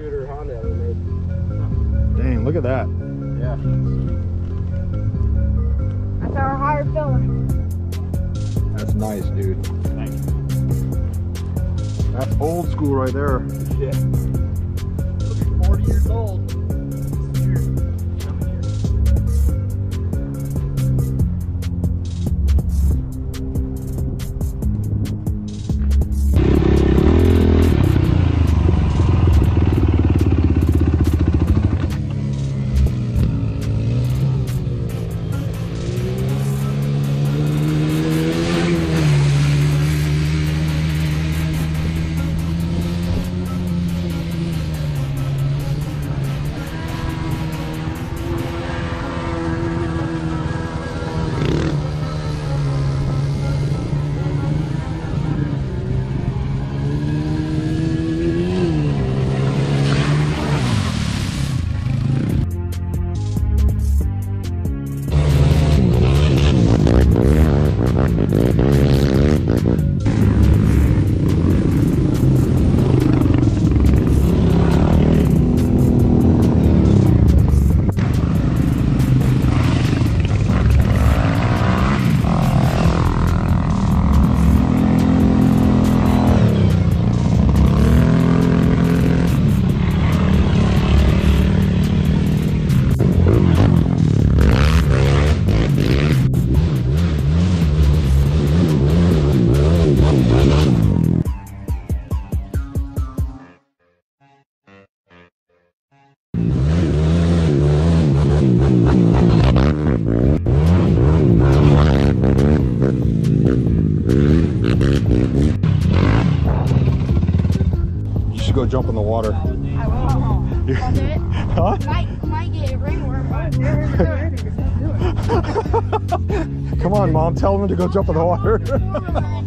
scooter Honda ever made. Dang, look at that. Yeah. That's our higher filler. That's nice, dude. Thank you. That's old school right there. Shit. It'll 40 years old. Year. You should go jump in the water. I will. I'll. Huh? Might, might get a ringworm. Come on, mom. Tell them to go jump in the water.